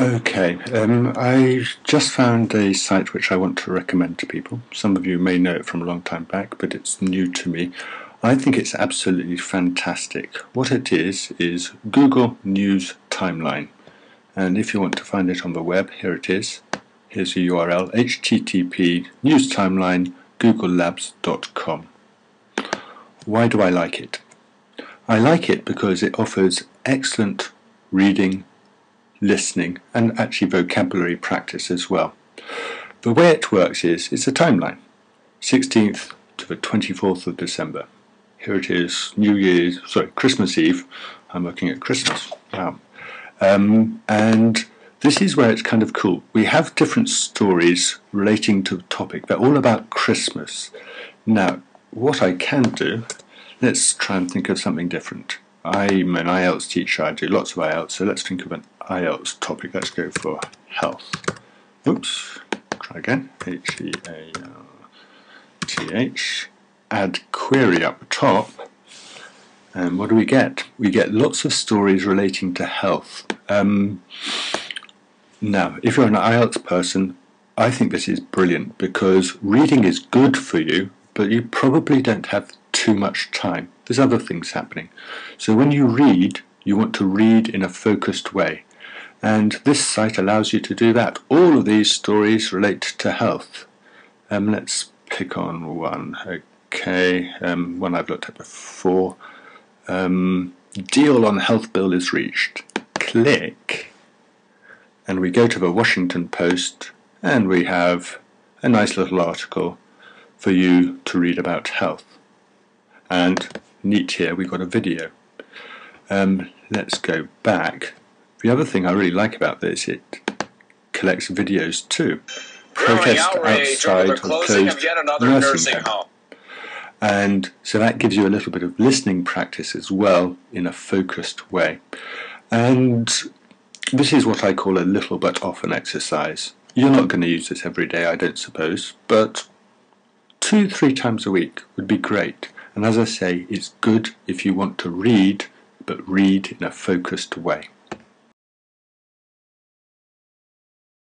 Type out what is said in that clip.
Okay, um, I just found a site which I want to recommend to people. Some of you may know it from a long time back, but it's new to me. I think it's absolutely fantastic. What it is, is Google News Timeline. And if you want to find it on the web, here it is. Here's the URL http newstimeline.googlelabs.com. Why do I like it? I like it because it offers excellent reading listening, and actually vocabulary practice as well. The way it works is it's a timeline 16th to the 24th of December. Here it is, New Year's, sorry, Christmas Eve. I'm looking at Christmas. Wow. Um, and this is where it's kind of cool. We have different stories relating to the topic, they're all about Christmas. Now, what I can do, let's try and think of something different. I'm an IELTS teacher, I do lots of IELTS, so let's think of an IELTS topic. Let's go for health. Oops, try again. H E A L T H. Add query up top. And what do we get? We get lots of stories relating to health. Um, now, if you're an IELTS person, I think this is brilliant because reading is good for you, but you probably don't have too much time. There's other things happening. So when you read, you want to read in a focused way. And this site allows you to do that. All of these stories relate to health. Um, let's pick on one. Okay, um, one I've looked at before. Um, deal on health bill is reached. Click, and we go to the Washington Post, and we have a nice little article for you to read about health. And neat here, we've got a video. Um, let's go back. The other thing I really like about this, it collects videos too. Protest outside of closed nursing, nursing home. home. And so that gives you a little bit of listening practice as well in a focused way. And this is what I call a little but often exercise. You're not going to use this every day, I don't suppose, but two, three times a week would be great. And as I say, it's good if you want to read, but read in a focused way.